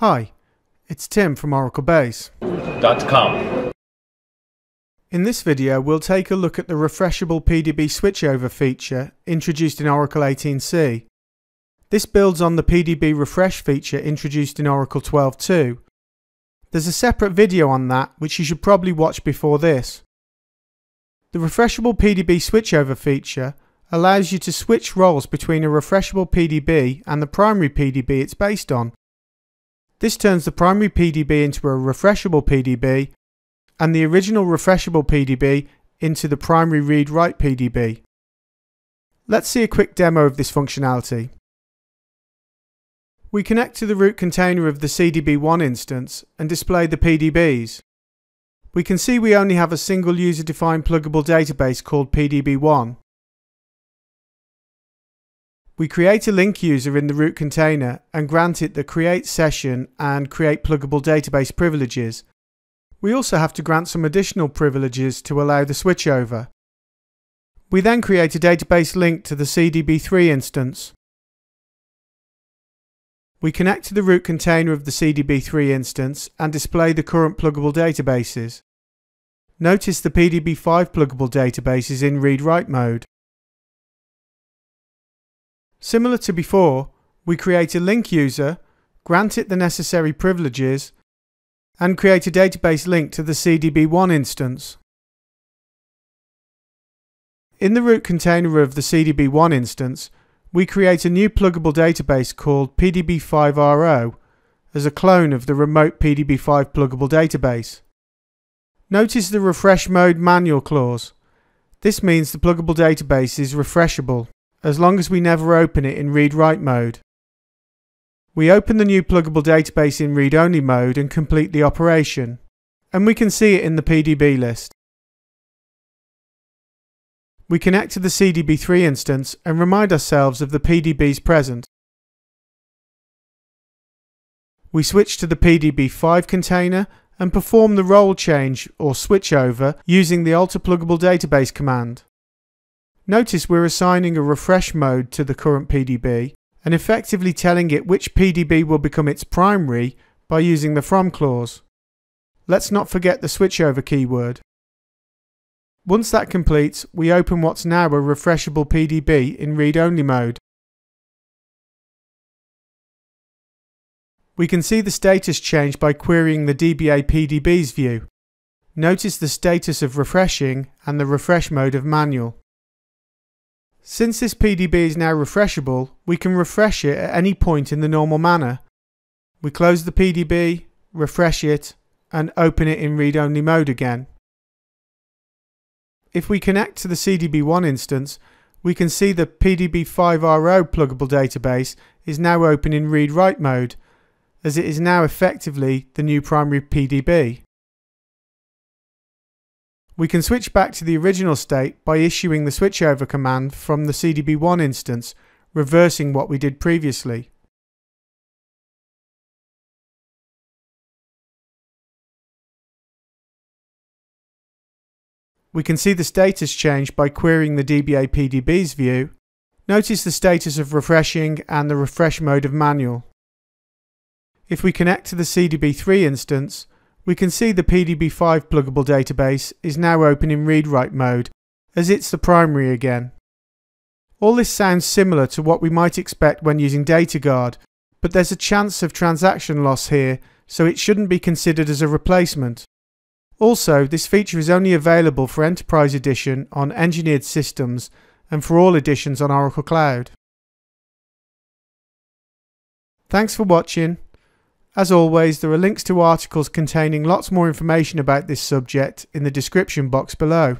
Hi, it's Tim from oraclebase.com. In this video, we'll take a look at the refreshable PDB switchover feature introduced in Oracle 18c. This builds on the PDB refresh feature introduced in Oracle 12.2. There's a separate video on that which you should probably watch before this. The refreshable PDB switchover feature allows you to switch roles between a refreshable PDB and the primary PDB it's based on. This turns the primary PDB into a refreshable PDB and the original refreshable PDB into the primary read-write PDB. Let's see a quick demo of this functionality. We connect to the root container of the CDB1 instance and display the PDBs. We can see we only have a single user-defined pluggable database called PDB1. We create a link user in the root container and grant it the create session and create pluggable database privileges. We also have to grant some additional privileges to allow the switchover. We then create a database link to the CDB3 instance. We connect to the root container of the CDB3 instance and display the current pluggable databases. Notice the PDB5 pluggable database is in read-write mode. Similar to before, we create a link user, grant it the necessary privileges, and create a database link to the CDB1 instance. In the root container of the CDB1 instance, we create a new pluggable database called PDB5RO as a clone of the remote PDB5 pluggable database. Notice the refresh mode manual clause. This means the pluggable database is refreshable as long as we never open it in read-write mode. We open the new pluggable database in read-only mode and complete the operation, and we can see it in the PDB list. We connect to the CDB3 instance and remind ourselves of the PDBs present. We switch to the PDB5 container and perform the role change or switchover using the alter pluggable database command. Notice we're assigning a refresh mode to the current PDB and effectively telling it which PDB will become its primary by using the from clause. Let's not forget the switchover keyword. Once that completes, we open what's now a refreshable PDB in read-only mode. We can see the status change by querying the DBA PDBs view. Notice the status of refreshing and the refresh mode of manual. Since this PDB is now refreshable, we can refresh it at any point in the normal manner. We close the PDB, refresh it, and open it in read-only mode again. If we connect to the CDB1 instance, we can see the PDB5RO pluggable database is now open in read-write mode, as it is now effectively the new primary PDB. We can switch back to the original state by issuing the switchover command from the CDB1 instance, reversing what we did previously. We can see the status change by querying the DBA PDBs view. Notice the status of refreshing and the refresh mode of manual. If we connect to the CDB3 instance, we can see the PDB5 pluggable database is now open in read-write mode, as it's the primary again. All this sounds similar to what we might expect when using DataGuard, but there's a chance of transaction loss here, so it shouldn't be considered as a replacement. Also, this feature is only available for Enterprise Edition on engineered systems and for all editions on Oracle Cloud. Thanks for watching. As always, there are links to articles containing lots more information about this subject in the description box below.